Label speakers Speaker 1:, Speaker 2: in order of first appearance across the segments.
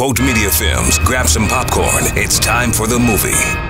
Speaker 1: Quote Media Films. Grab some popcorn. It's time for the movie.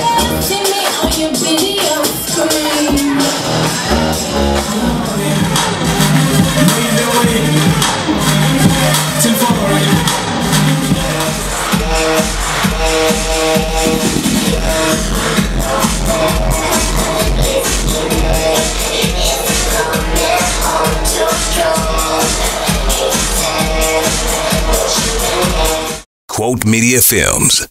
Speaker 1: Quote Media Films.